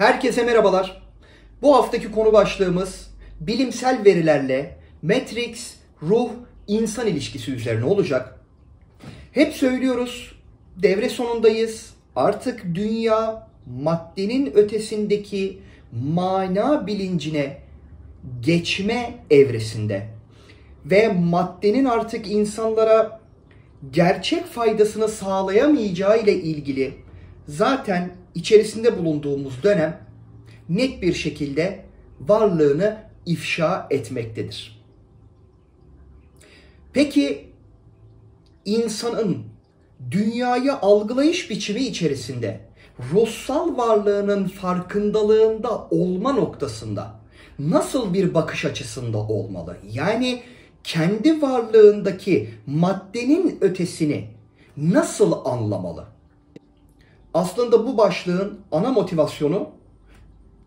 Herkese merhabalar. Bu haftaki konu başlığımız bilimsel verilerle Matrix, ruh, insan ilişkisi üzerine olacak. Hep söylüyoruz, devre sonundayız. Artık dünya maddenin ötesindeki mana bilincine geçme evresinde ve maddenin artık insanlara gerçek faydasını sağlayamayacağı ile ilgili zaten içerisinde bulunduğumuz dönem net bir şekilde varlığını ifşa etmektedir. Peki insanın dünyayı algılayış biçimi içerisinde ruhsal varlığının farkındalığında olma noktasında nasıl bir bakış açısında olmalı? Yani kendi varlığındaki maddenin ötesini nasıl anlamalı? Aslında bu başlığın ana motivasyonu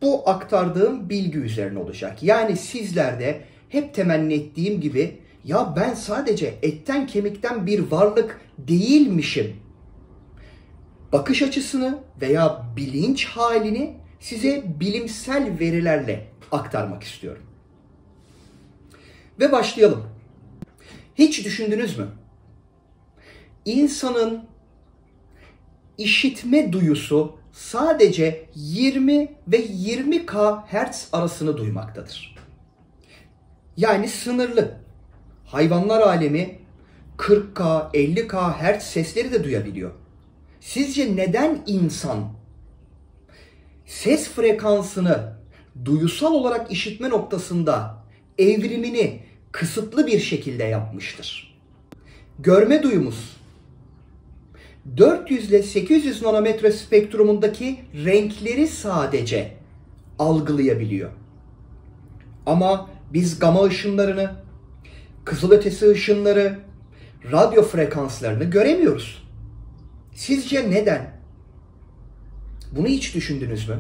bu aktardığım bilgi üzerine olacak. Yani sizlerde hep temenni ettiğim gibi ya ben sadece etten kemikten bir varlık değilmişim. Bakış açısını veya bilinç halini size bilimsel verilerle aktarmak istiyorum. Ve başlayalım. Hiç düşündünüz mü? İnsanın işitme duyusu sadece 20 ve 20K Hz arasını duymaktadır. Yani sınırlı. Hayvanlar alemi 40K, 50K Hz sesleri de duyabiliyor. Sizce neden insan ses frekansını duyusal olarak işitme noktasında evrimini kısıtlı bir şekilde yapmıştır? Görme duyumuz 400 ile 800 nanometre spektrumundaki renkleri sadece algılayabiliyor. Ama biz gama ışınlarını, kızılötesi ışınları, radyo frekanslarını göremiyoruz. Sizce neden? Bunu hiç düşündünüz mü?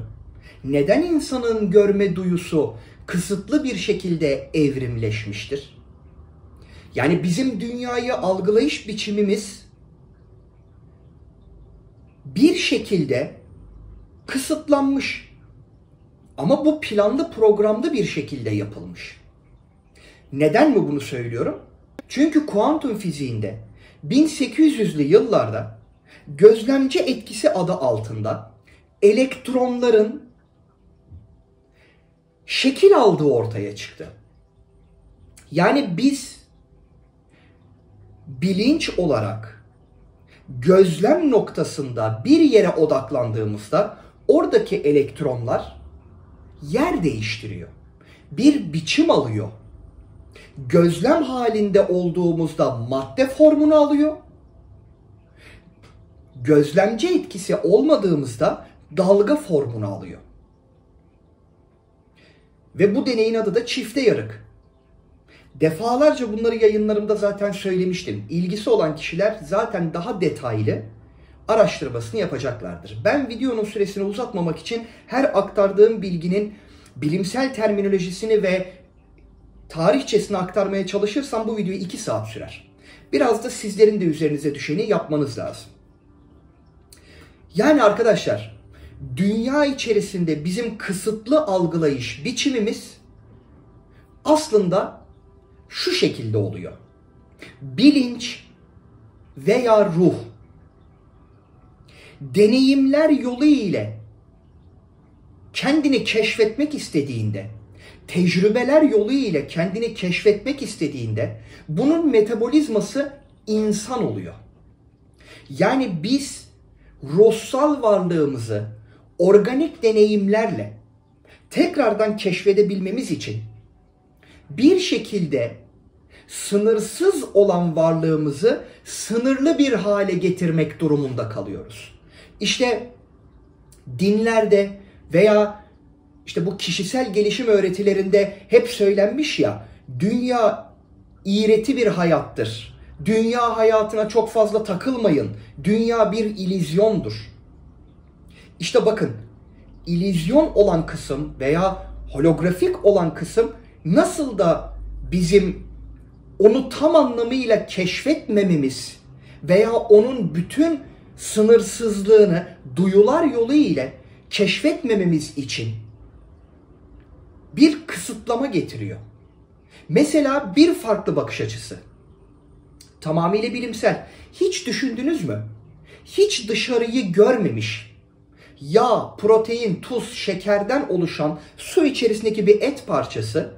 Neden insanın görme duyusu kısıtlı bir şekilde evrimleşmiştir? Yani bizim dünyayı algılayış biçimimiz bir şekilde kısıtlanmış. Ama bu planlı programlı bir şekilde yapılmış. Neden mi bunu söylüyorum? Çünkü kuantum fiziğinde 1800'lü yıllarda gözlemci etkisi adı altında elektronların şekil aldığı ortaya çıktı. Yani biz bilinç olarak gözlem noktasında bir yere odaklandığımızda oradaki elektronlar yer değiştiriyor. Bir biçim alıyor. Gözlem halinde olduğumuzda madde formunu alıyor. Gözlemci etkisi olmadığımızda dalga formunu alıyor. Ve bu deneyin adı da çifte yarık. Defalarca bunları yayınlarımda zaten söylemiştim. İlgisi olan kişiler zaten daha detaylı araştırmasını yapacaklardır. Ben videonun süresini uzatmamak için her aktardığım bilginin bilimsel terminolojisini ve tarihçesini aktarmaya çalışırsam bu video 2 saat sürer. Biraz da sizlerin de üzerinize düşeni yapmanız lazım. Yani arkadaşlar dünya içerisinde bizim kısıtlı algılayış biçimimiz aslında şu şekilde oluyor. Bilinç veya ruh deneyimler yolu ile kendini keşfetmek istediğinde, tecrübeler yolu ile kendini keşfetmek istediğinde bunun metabolizması insan oluyor. Yani biz ruhsal varlığımızı organik deneyimlerle tekrardan keşfedebilmemiz için bir şekilde sınırsız olan varlığımızı sınırlı bir hale getirmek durumunda kalıyoruz. İşte dinlerde veya işte bu kişisel gelişim öğretilerinde hep söylenmiş ya dünya iğreti bir hayattır. Dünya hayatına çok fazla takılmayın. Dünya bir ilizyondur. İşte bakın ilizyon olan kısım veya holografik olan kısım nasıl da bizim onu tam anlamıyla keşfetmememiz veya onun bütün sınırsızlığını duyular yolu ile keşfetmememiz için bir kısıtlama getiriyor. Mesela bir farklı bakış açısı. Tamamıyla bilimsel. Hiç düşündünüz mü? Hiç dışarıyı görmemiş, yağ, protein, tuz, şekerden oluşan su içerisindeki bir et parçası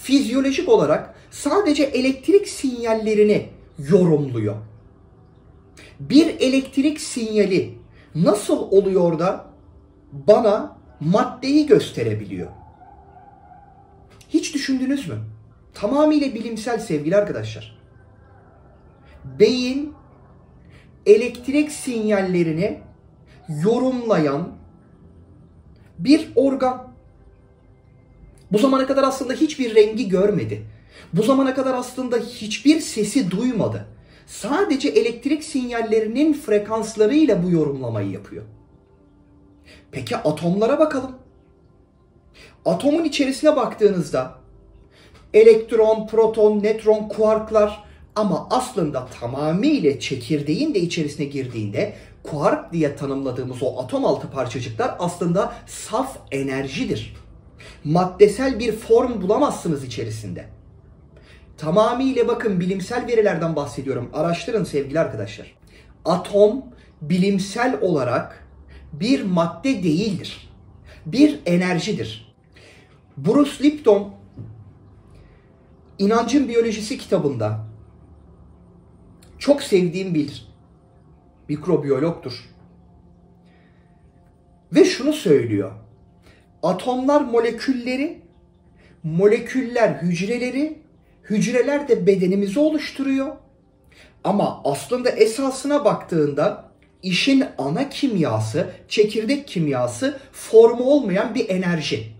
fizyolojik olarak sadece elektrik sinyallerini yorumluyor. Bir elektrik sinyali nasıl oluyor da bana maddeyi gösterebiliyor? Hiç düşündünüz mü? Tamamıyla bilimsel sevgili arkadaşlar. Beyin elektrik sinyallerini yorumlayan bir organ. Bu zamana kadar aslında hiçbir rengi görmedi. Bu zamana kadar aslında hiçbir sesi duymadı. Sadece elektrik sinyallerinin frekanslarıyla bu yorumlamayı yapıyor. Peki atomlara bakalım. Atomun içerisine baktığınızda elektron, proton, nötron, kuarklar ama aslında tamamıyla çekirdeğin de içerisine girdiğinde kuark diye tanımladığımız o atom altı parçacıklar aslında saf enerjidir. Maddesel bir form bulamazsınız içerisinde. Tamamıyla bakın bilimsel verilerden bahsediyorum. Araştırın sevgili arkadaşlar. Atom bilimsel olarak bir madde değildir. Bir enerjidir. Bruce Lipton İnancın Biyolojisi kitabında çok sevdiğim bir mikrobiyologtur. Ve şunu söylüyor. Atomlar molekülleri, moleküller hücreleri, hücreler de bedenimizi oluşturuyor. Ama aslında esasına baktığında işin ana kimyası, çekirdek kimyası formu olmayan bir enerji.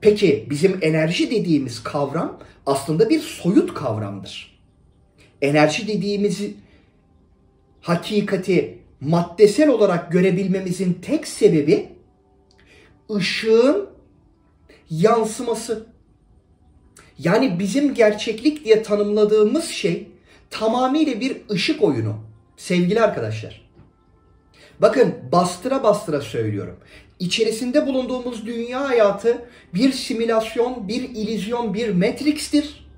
Peki bizim enerji dediğimiz kavram aslında bir soyut kavramdır. Enerji dediğimiz hakikati maddesel olarak görebilmemizin tek sebebi ışığın yansıması. Yani bizim gerçeklik diye tanımladığımız şey tamamıyla bir ışık oyunu. Sevgili arkadaşlar. Bakın bastıra bastıra söylüyorum. İçerisinde bulunduğumuz dünya hayatı bir simülasyon, bir ilizyon, bir matrix'tir.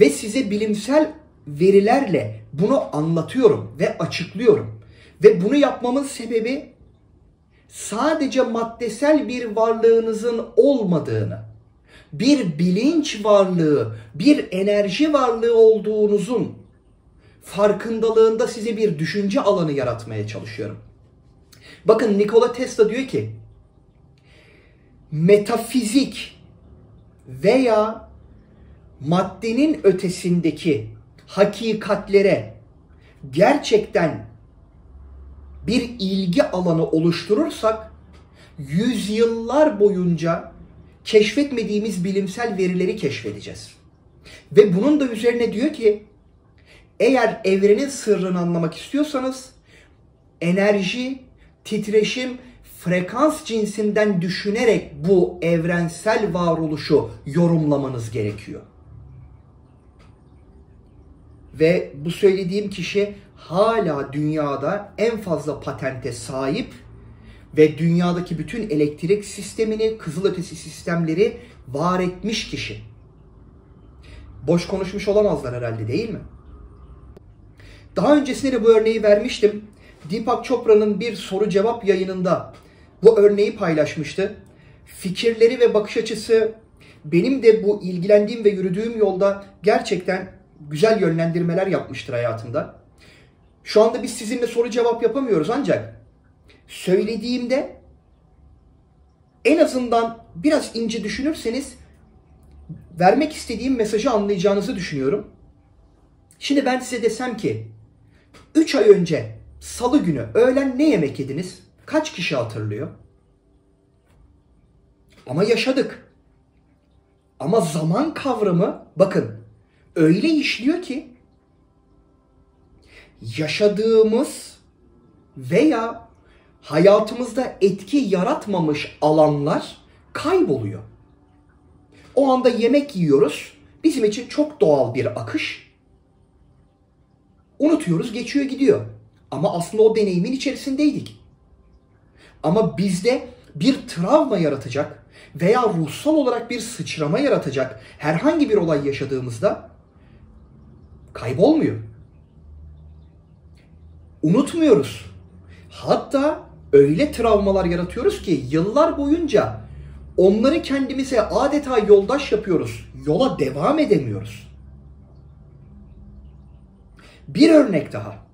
Ve size bilimsel verilerle bunu anlatıyorum ve açıklıyorum. Ve bunu yapmamın sebebi sadece maddesel bir varlığınızın olmadığını, bir bilinç varlığı, bir enerji varlığı olduğunuzun farkındalığında size bir düşünce alanı yaratmaya çalışıyorum. Bakın Nikola Tesla diyor ki metafizik veya maddenin ötesindeki hakikatlere gerçekten bir ilgi alanı oluşturursak yüzyıllar boyunca keşfetmediğimiz bilimsel verileri keşfedeceğiz. Ve bunun da üzerine diyor ki eğer evrenin sırrını anlamak istiyorsanız enerji, titreşim, frekans cinsinden düşünerek bu evrensel varoluşu yorumlamanız gerekiyor. Ve bu söylediğim kişi hala dünyada en fazla patente sahip ve dünyadaki bütün elektrik sistemini, kızılötesi sistemleri var etmiş kişi. Boş konuşmuş olamazlar herhalde değil mi? Daha öncesinde de bu örneği vermiştim. Deepak Chopra'nın bir soru cevap yayınında bu örneği paylaşmıştı. Fikirleri ve bakış açısı benim de bu ilgilendiğim ve yürüdüğüm yolda gerçekten güzel yönlendirmeler yapmıştır hayatımda. Şu anda biz sizinle soru cevap yapamıyoruz ancak söylediğimde en azından biraz ince düşünürseniz vermek istediğim mesajı anlayacağınızı düşünüyorum. Şimdi ben size desem ki 3 ay önce salı günü öğlen ne yemek yediniz? Kaç kişi hatırlıyor? Ama yaşadık. Ama zaman kavramı bakın öyle işliyor ki yaşadığımız veya hayatımızda etki yaratmamış alanlar kayboluyor. O anda yemek yiyoruz. Bizim için çok doğal bir akış. Unutuyoruz, geçiyor gidiyor. Ama aslında o deneyimin içerisindeydik. Ama bizde bir travma yaratacak veya ruhsal olarak bir sıçrama yaratacak herhangi bir olay yaşadığımızda kaybolmuyor. Unutmuyoruz. Hatta öyle travmalar yaratıyoruz ki yıllar boyunca onları kendimize adeta yoldaş yapıyoruz. Yola devam edemiyoruz. Bir örnek daha.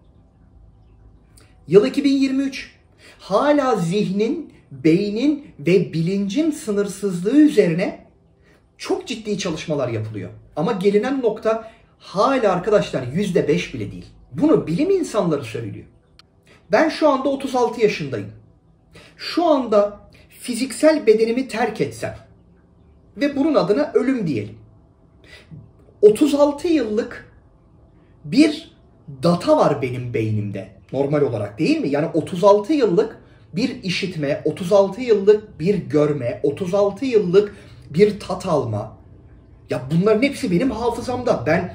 Yıl 2023. Hala zihnin, beynin ve bilincin sınırsızlığı üzerine çok ciddi çalışmalar yapılıyor. Ama gelinen nokta hala arkadaşlar yüzde beş bile değil. Bunu bilim insanları söylüyor. Ben şu anda 36 yaşındayım. Şu anda fiziksel bedenimi terk etsem ve bunun adına ölüm diyelim. 36 yıllık bir data var benim beynimde normal olarak değil mi? Yani 36 yıllık bir işitme, 36 yıllık bir görme, 36 yıllık bir tat alma. Ya bunların hepsi benim hafızamda. Ben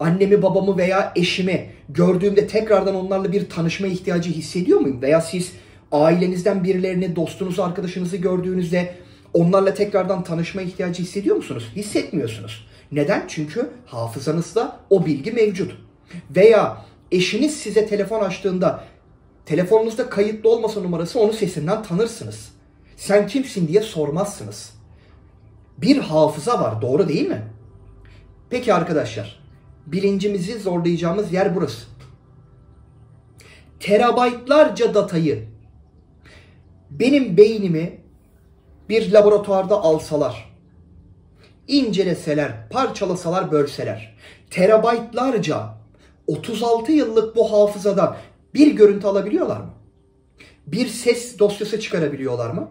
annemi, babamı veya eşimi gördüğümde tekrardan onlarla bir tanışma ihtiyacı hissediyor muyum? Veya siz ailenizden birilerini, dostunuzu, arkadaşınızı gördüğünüzde onlarla tekrardan tanışma ihtiyacı hissediyor musunuz? Hissetmiyorsunuz. Neden? Çünkü hafızanızda o bilgi mevcut. Veya eşiniz size telefon açtığında telefonunuzda kayıtlı olmasa numarası onu sesinden tanırsınız. Sen kimsin diye sormazsınız. Bir hafıza var doğru değil mi? Peki arkadaşlar bilincimizi zorlayacağımız yer burası. Terabaytlarca datayı benim beynimi bir laboratuvarda alsalar, inceleseler, parçalasalar, bölseler, terabaytlarca 36 yıllık bu hafızadan bir görüntü alabiliyorlar mı? Bir ses dosyası çıkarabiliyorlar mı?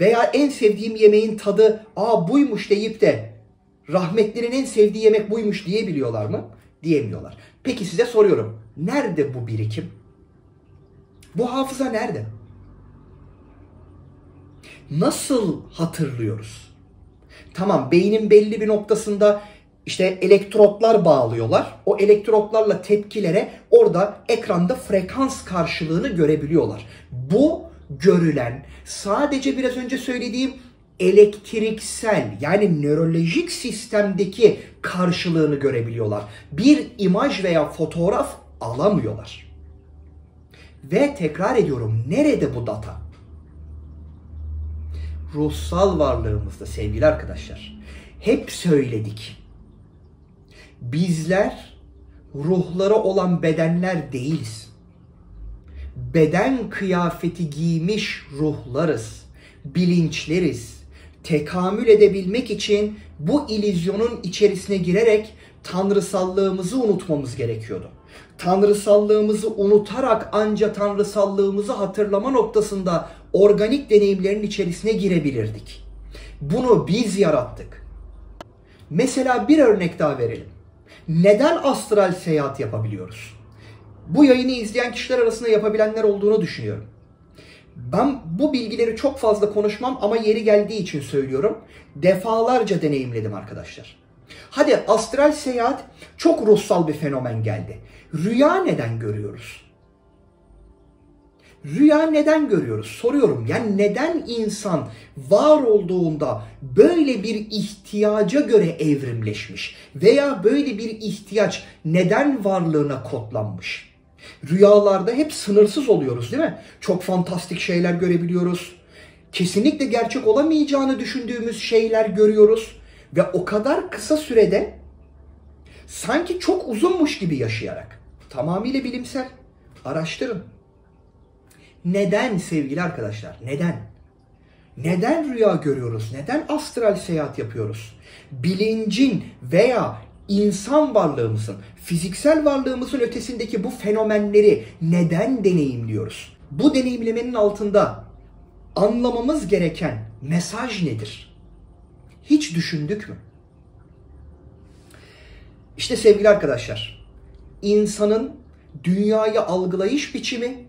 Veya en sevdiğim yemeğin tadı aa buymuş deyip de rahmetlerin en sevdiği yemek buymuş diyebiliyorlar mı? Diyemiyorlar. Peki size soruyorum. Nerede bu birikim? Bu hafıza nerede? Nasıl hatırlıyoruz? Tamam beynin belli bir noktasında işte elektrotlar bağlıyorlar. O elektrotlarla tepkilere orada ekranda frekans karşılığını görebiliyorlar. Bu görülen sadece biraz önce söylediğim elektriksel yani nörolojik sistemdeki karşılığını görebiliyorlar. Bir imaj veya fotoğraf alamıyorlar. Ve tekrar ediyorum nerede bu data? Ruhsal varlığımızda sevgili arkadaşlar. Hep söyledik. Bizler ruhları olan bedenler değiliz. Beden kıyafeti giymiş ruhlarız, bilinçleriz. Tekamül edebilmek için bu ilizyonun içerisine girerek tanrısallığımızı unutmamız gerekiyordu. Tanrısallığımızı unutarak ancak tanrısallığımızı hatırlama noktasında organik deneyimlerin içerisine girebilirdik. Bunu biz yarattık. Mesela bir örnek daha verelim. Neden astral seyahat yapabiliyoruz? Bu yayını izleyen kişiler arasında yapabilenler olduğunu düşünüyorum. Ben bu bilgileri çok fazla konuşmam ama yeri geldiği için söylüyorum. Defalarca deneyimledim arkadaşlar. Hadi astral seyahat çok ruhsal bir fenomen geldi. Rüya neden görüyoruz? Rüya neden görüyoruz? Soruyorum. Yani neden insan var olduğunda böyle bir ihtiyaca göre evrimleşmiş veya böyle bir ihtiyaç neden varlığına kodlanmış? Rüyalarda hep sınırsız oluyoruz değil mi? Çok fantastik şeyler görebiliyoruz. Kesinlikle gerçek olamayacağını düşündüğümüz şeyler görüyoruz ve o kadar kısa sürede sanki çok uzunmuş gibi yaşayarak tamamıyla bilimsel araştırın. Neden sevgili arkadaşlar? Neden? Neden rüya görüyoruz? Neden astral seyahat yapıyoruz? Bilincin veya insan varlığımızın, fiziksel varlığımızın ötesindeki bu fenomenleri neden deneyimliyoruz? Bu deneyimlemenin altında anlamamız gereken mesaj nedir? Hiç düşündük mü? İşte sevgili arkadaşlar, insanın dünyayı algılayış biçimi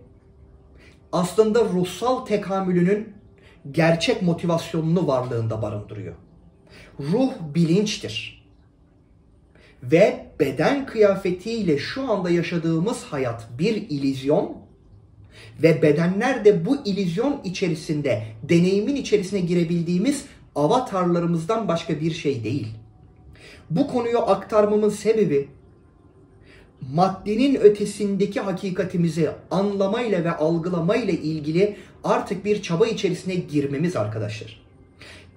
aslında ruhsal tekamülünün gerçek motivasyonunu varlığında barındırıyor. Ruh bilinçtir. Ve beden kıyafetiyle şu anda yaşadığımız hayat bir ilizyon Ve bedenler de bu ilizyon içerisinde, deneyimin içerisine girebildiğimiz avatarlarımızdan başka bir şey değil. Bu konuyu aktarmamın sebebi maddenin ötesindeki hakikatimizi anlamayla ve algılamayla ilgili artık bir çaba içerisine girmemiz arkadaşlar.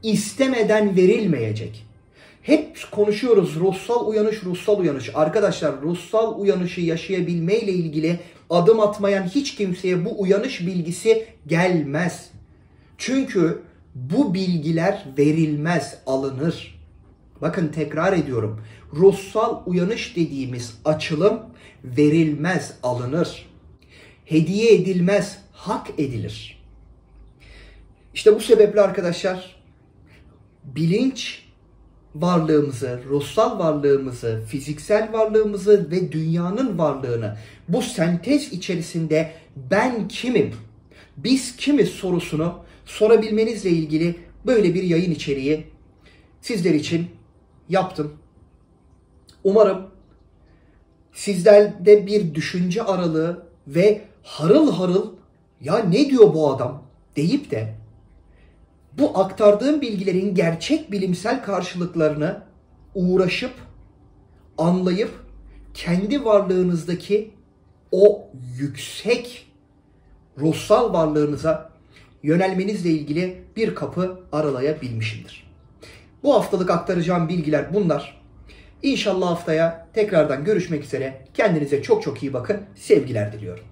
İstemeden verilmeyecek. Hep konuşuyoruz ruhsal uyanış, ruhsal uyanış. Arkadaşlar ruhsal uyanışı yaşayabilmeyle ilgili adım atmayan hiç kimseye bu uyanış bilgisi gelmez. Çünkü bu bilgiler verilmez, alınır. Bakın tekrar ediyorum. Ruhsal uyanış dediğimiz açılım verilmez, alınır. Hediye edilmez, hak edilir. İşte bu sebeple arkadaşlar bilinç varlığımızı, ruhsal varlığımızı, fiziksel varlığımızı ve dünyanın varlığını bu sentez içerisinde ben kimim, biz kimiz sorusunu sorabilmenizle ilgili böyle bir yayın içeriği sizler için yaptım. Umarım sizlerde bir düşünce aralığı ve harıl harıl ya ne diyor bu adam deyip de bu aktardığım bilgilerin gerçek bilimsel karşılıklarını uğraşıp anlayıp kendi varlığınızdaki o yüksek ruhsal varlığınıza yönelmenizle ilgili bir kapı aralayabilmişimdir. Bu haftalık aktaracağım bilgiler bunlar. İnşallah haftaya tekrardan görüşmek üzere. Kendinize çok çok iyi bakın. Sevgiler diliyorum.